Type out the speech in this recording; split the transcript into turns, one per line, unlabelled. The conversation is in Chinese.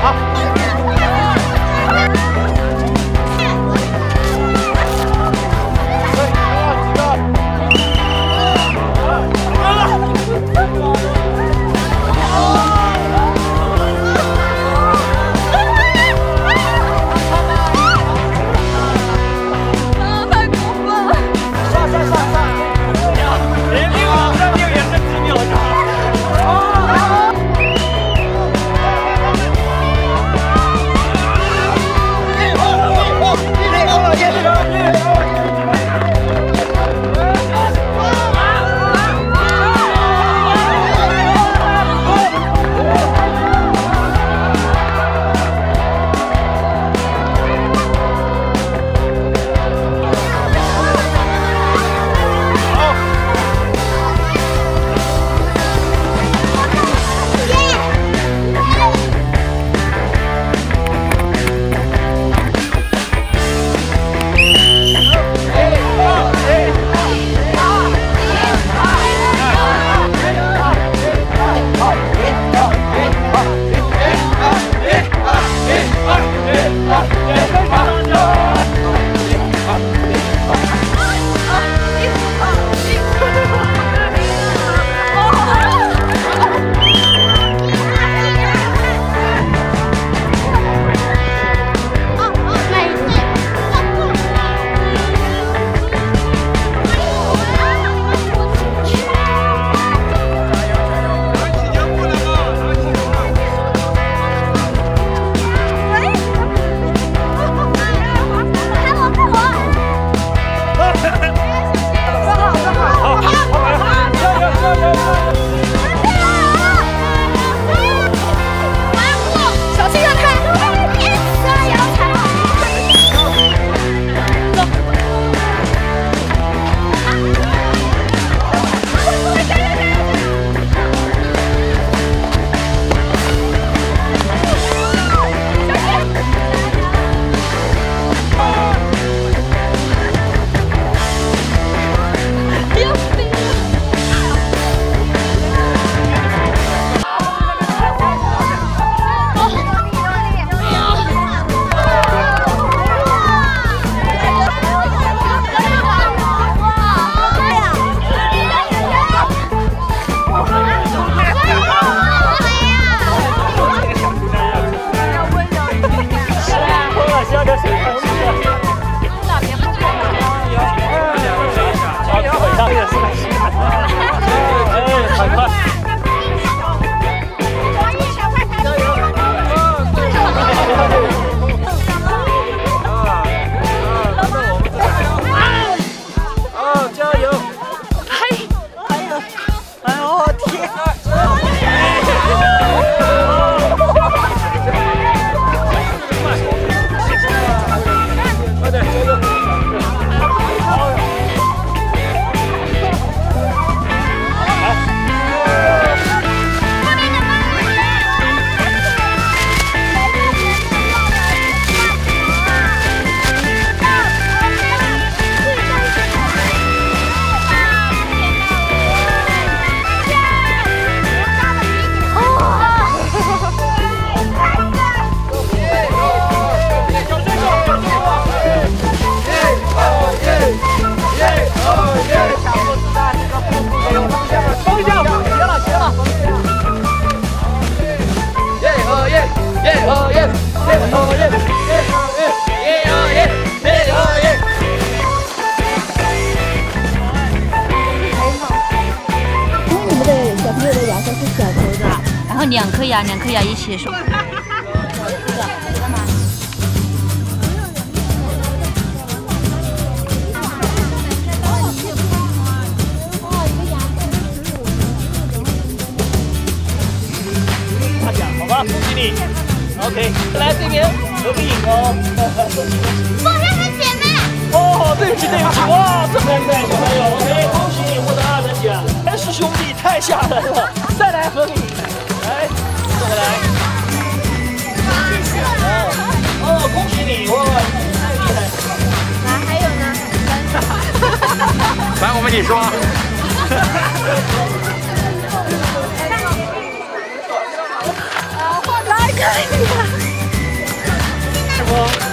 好。牙两颗牙一起说。
大奖，好吧，恭喜你。OK，来这边合个影哦。
我认识姐妹。
哦，对不起对不起，哇，这么帅小朋友，OK，恭喜你获得二等奖。还是兄弟，太吓人了，再来合个影，
我跟你说，是 不？